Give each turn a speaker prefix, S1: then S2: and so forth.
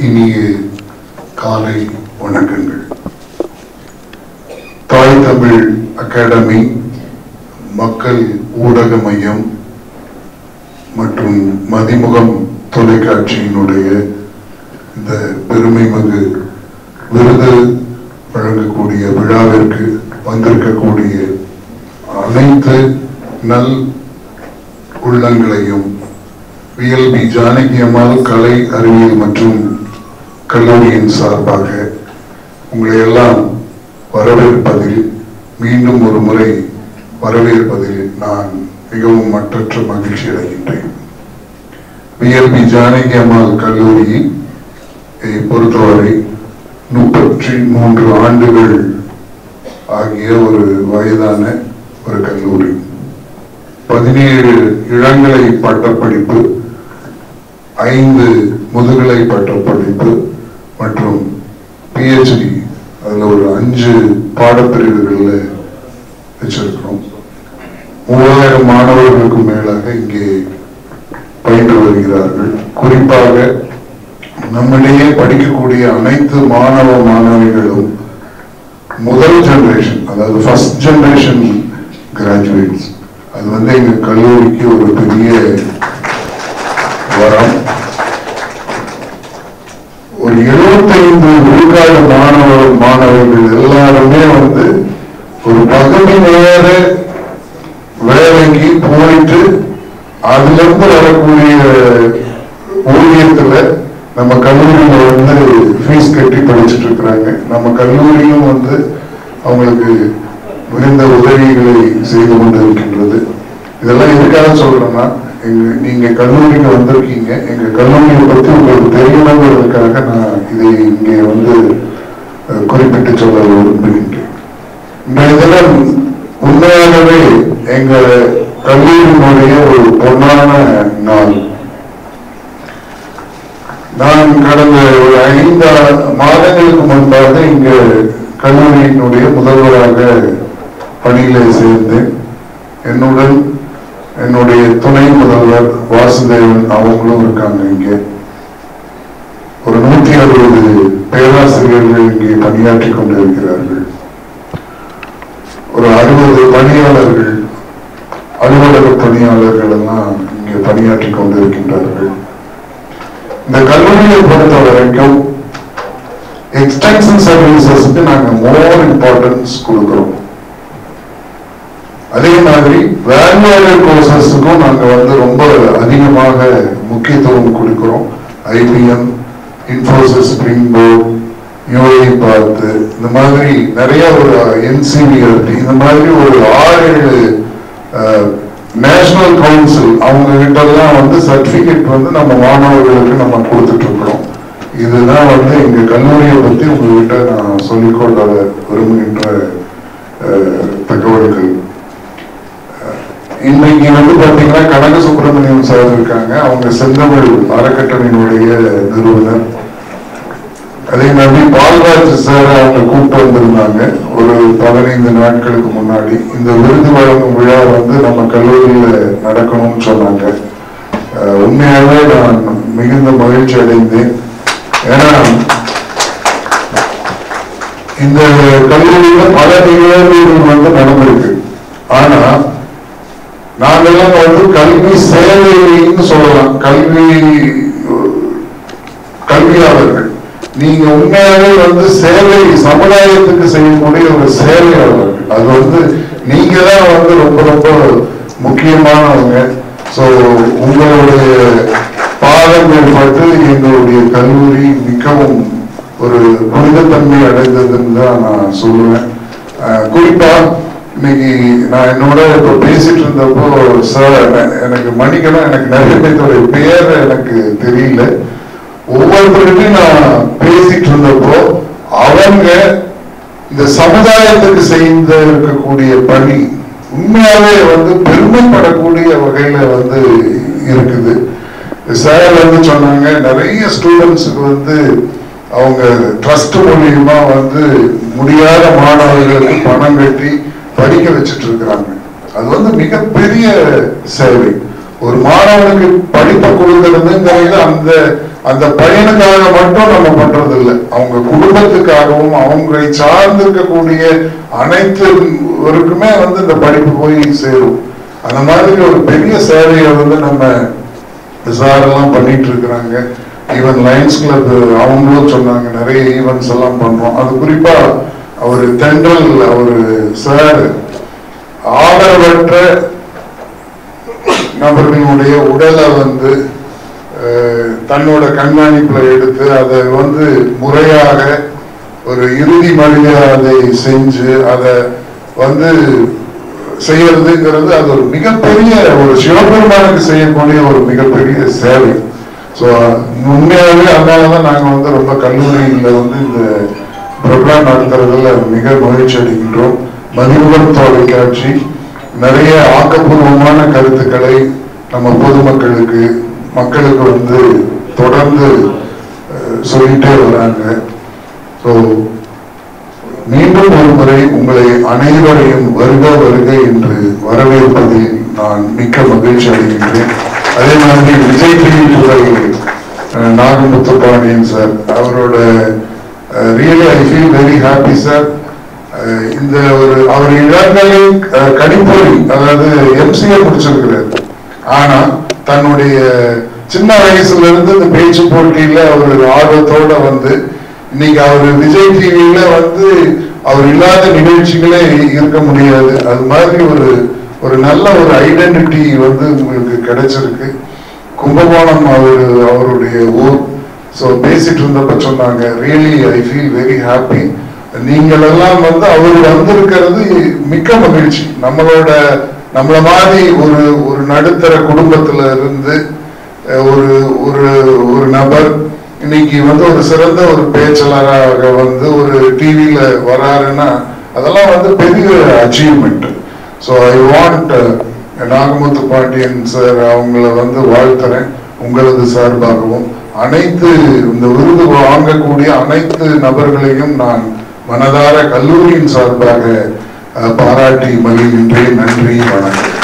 S1: இனிய காலை வணக்கங்கள். தாய் தமிழ் அகாடமி மக்கள் ஊடக மையம் மற்றும் மதிமுகம் தொலைக்காட்சியினுடைய இந்த பெருமைமிகு விருது வழங்கக்கூடிய விழாவிற்கு வந்திருக்கக்கூடிய அனைத்து நல் உள்ளங்களையும் விஎல்பி ஜானகி அம்மாள் கலை அறிவியல் மற்றும் கல்லூரியின் சார்பாக உங்களை எல்லாம் வரவேற்பதில் மீண்டும் ஒரு முறை வரவேற்பதில் நான் மிகவும் மற்றற்ற மகிழ்ச்சி அடைகின்றேன். விஎல்பி ஜானகி அம்மாள் கல்லூரி பொறுத்தவரை முப்பத்தி மூன்று ஆண்டுகள் ஆகிய ஒரு வயதான ஒரு கல்லூரி. பதினேழு இளங்கலை பட்டப்படிப்பு ஐந்து முதுகலை பட்ட படிப்பு மற்றும் பிஹெச்டி அதில் ஒரு அஞ்சு பாடப்பிரிவுகளில் வச்சிருக்கிறோம். மூவாயிரம் மாணவர்களுக்கு மேலாக இங்கே பயின்று வருகிறார்கள். குறிப்பாக நம்மிடையே படிக்கக்கூடிய அனைத்து மாணவ மாணவிகளும் முதல் ஜெனரேஷன் அதாவது ஃபர்ஸ்ட் ஜெனரேஷன் கிராஜுவேட்ஸ் அது வந்து எங்கள் கல்லூரிக்கு ஒரு பெரிய வரம். ஒரு எழுபத்தைந்து விழுக்காடு மாணவ மாணவர்கள் எல்லாருமே வந்து ஒரு பகுதி நேர வேலைக்கு போயிட்டு அதுல இருந்து வரக்கூடிய ஊதியத்துல நம்ம கல்லூரியில வந்து ஃபீஸ் கட்டி படிச்சுட்டு இருக்கிறாங்க. நம்ம கல்லூரியும் வந்து அவங்களுக்கு மிகுந்த உதவிகளை செய்து கொண்டு இருக்கின்றது இதெல்லாம் எதுக்காக சொல்றேன்னா நீங்க கல்லூரிக்கு வந்திருக்கீங்க. எங்க கல்லூரியை பத்தி உங்களுக்கு தெரியணுங்கிறதுக்காக நான் இதை இங்கே வந்து குறிப்பிட்டு சொல்ல விரும்புகின்றேன். இன்றைய தினம் உண்மையாகவே எங்க கல்லூரியினுடைய ஒரு பொன்னான நாள். நான் கடந்த ஒரு ஐந்து மாதங்களுக்கு முன்பாக இங்க கல்லூரியினுடைய முதல்வராக பணியில சேர்ந்தேன். என்னுடன் என்னுடைய துணை முதல்வர் வாசுதேவன் அவங்களும் இருக்காங்க இங்கே. ஒரு நூற்றி அறுபது பேராசிரியர்கள் இங்கே பணியாற்றி கொண்டிருக்கிறார்கள். ஒரு அறுபது பணியாளர்கள் அலுவலக பணியாளர்கள் எல்லாம் இங்கே பணியாற்றி கொண்டிருக்கின்றார்கள். இந்த கல்லூரியை பொறுத்த வரைக்கும் எக்ஸ்டென்ஷன் சர்வீசஸ்க்கு நாங்கள் மோர் இம்பார்ட்டன்ஸ் கொடுக்கிறோம். அதே மாதிரி வேல்யூ கோர்சஸுக்கும் நாங்கள் வந்து ரொம்ப அதிகமாக முக்கியத்துவம் கொடுக்குறோம். ஐபிஎம் இன்ஃபோசிஸ் ஸ்பிரிங் போர்ட் யூஏ பார்த்து இந்த மாதிரி நிறைய ஒரு என்சிபிஆர்டி இந்த மாதிரி ஒரு ஆறு ஏழு நேஷனல் கவுன்சில் அவங்க வந்து சர்டிபிகேட் வந்து நம்ம மாணவர்களுக்கு நம்ம கொடுத்துட்டு இருக்கிறோம் இதுதான் வந்து எங்க கல்லூரியை பத்தி உங்ககிட்ட நான் சொல்லிக்கொள்ள விரும்புகின்ற தகவல்கள். இன்னைக்கு வந்து பாத்தீங்கன்னா கனக சுப்பிரமணியம் சார் இருக்காங்க. அவங்க செந்தமிழ் அறக்கட்டளையினுடைய நிறுவனர். அதே மாதிரி பால்ராஜ் சார் அவங்க கூப்பிட்டு வந்திருந்தாங்க. ஒரு பதினைந்து நாட்களுக்கு முன்னாடி. இந்த விருது வழங்கும் விழா வந்து நம்ம கல்லூரியில நடக்கணும்னு சொன்னாங்க. அஹ் உண்மையாகவே நான் மிகுந்த மகிழ்ச்சி அடைந்தேன். ஏன்னா இந்த கல்லூரியில பல நிகழ்வுகள் வந்து நடந்திருக்கு. ஆனா நாங்கெல்லாம் வந்து கல்வி சேவைன்னு சொல்லலாம். கல்வி கல்வியாளர்கள். நீங்க உண்மையாவே வந்து சேவை சமுதாயத்துக்கு செய்யக்கூடிய ஒரு சேவையாளர்கள். அது வந்து நீங்க தான் வந்து ரொம்ப ரொம்ப முக்கியமானவங்க. ஸோ உங்களுடைய பாதங்கள் பட்டு எங்களுடைய கல்லூரி மிகவும் ஒரு புனிதத்தன்மை அடைந்ததுன்னு தான் நான் சொல்லுவேன். குறிப்பாக குறிப்பா இன்னைக்கு நான் என்னோட இப்போ பேசிட்டு இருந்தப்போ சார் எனக்கு மன்னிக்கணும் எனக்கு நிறைய பேர்த்தோட பேர் எனக்கு தெரியல. ஒவ்வொருத்தருக்கும் நான் பேசிட்டு இருந்தப்போ அவங்க இந்த சமுதாயத்துக்கு செய்து இருக்கக்கூடிய பணி உண்மையாவே வந்து பெருமைப்படக்கூடிய வகையில வந்து இருக்குது. சார் வந்து சொன்னாங்க நிறைய ஸ்டூடெண்ட்ஸுக்கு வந்து அவங்க ட்ரஸ்ட் மூலியமா வந்து முடியாத மாணவர்களுக்கு பணம் கட்டி படிக்க வச்சுட்டு இருக்கிறாங்க அது வந்து மிகப்பெரிய சேவை. ஒரு மாணவனுக்கு படிப்பை கொடுக்கறதுங்கிறது அந்த அந்த பையனுக்காக மட்டும் நம்ம பண்றது இல்லை அவங்க குடும்பத்துக்காகவும் அவங்களை சார்ந்திருக்கக்கூடிய அனைத்துவருக்குமே வந்து இந்த படிப்பு போய் சேரும். அந்த மாதிரி ஒரு பெரிய சேவையை வந்து நம்ம விசாரெல்லாம் பண்ணிட்டு இருக்கிறாங்க ஈவன் லயன்ஸ் கிளப் அவங்களும் சொன்னாங்க நிறைய ஈவெண்ட்ஸ் எல்லாம் பண்றோம். அது குறிப்பா அவர் தென்றல் அவர் சார் ஆதரவற்ற நபர்களுடைய உடலை வந்து தன்னோட கண்காணிப்பில் எடுத்து அதை வந்து முறையாக ஒரு இறுதி மரியாதை செஞ்சு அதை வந்து செய்யறதுங்கிறது அது ஒரு மிகப்பெரிய ஒரு சிவபெருமானுக்கு செய்யக்கூடிய ஒரு மிகப்பெரிய சேவை. ஸோ உண்மையாகவே அதனாலதான் நாங்கள் வந்து ரொம்ப கல்லூரியில் வந்து இந்த ப்ரோக்ராம் நடத்துறதுல மிக மகிழ்ச்சி அடைகின்றோம். மதிமுகம் தொலைக்காட்சி நிறைய ஆக்கப்பூர்வமான கருத்துக்களை நம்ம பொதுமக்களுக்கு மக்களுக்கு வந்து தொடர்ந்து சொல்லிட்டே வராங்க. ஸோ மீண்டும் ஒரு முறை உங்களை அனைவரையும் வருக வருக என்று வரவேற்பதில் நான் மிக்க மகிழ்ச்சி அடைகின்றேன். அதே மாதிரி விஜய் டிவி துறை நாகமுத்து பாண்டியன் சார் அவரோட really I feel very happy sir இந்த ஒரு அவர் இளங்கலை uh, கடிப்பொறி அதாவது எம்சிஏ முடிச்சிருக்கிறார். ஆனா தன்னுடைய சின்ன வயசுல இருந்து இந்த பேச்சு போட்டியில அவர் ஆர்வத்தோட வந்து இன்னைக்கு அவர் விஜய் டிவியில வந்து அவர் இல்லாத நிகழ்ச்சிகளே இருக்க முடியாது. அது மாதிரி ஒரு ஒரு நல்ல ஒரு ஐடென்டிட்டி வந்து உங்களுக்கு கிடைச்சிருக்கு. கும்பகோணம் அவர் அவருடைய ஊர். ஸோ பேசிட்டு இருந்தப்ப சொன்னாங்க really I feel very happy நீங்கள் எல்லாம் வந்து அவர் வந்திருக்கிறது மிக்க மகிழ்ச்சி. நம்மளோட நம்மள மாதிரி ஒரு ஒரு நடுத்தர குடும்பத்துல இருந்து ஒரு ஒரு ஒரு நபர் இன்னைக்கு வந்து ஒரு சிறந்த ஒரு பேச்சாளராக வந்து ஒரு டிவியில வராருன்னா அதெல்லாம் வந்து பெரிய achievement so I want Nagamuthu Pandian sir அவங்கள வந்து வாழ்த்துறேன் உங்களது சார்பாகவும். அனைத்து இந்த விருது வாங்கக்கூடிய அனைத்து நபர்களையும் நான் மனதார கல்லூரியின் சார்பாக அஹ், பாராட்டி மகிழ்கின்றேன். நன்றி வணக்கம்.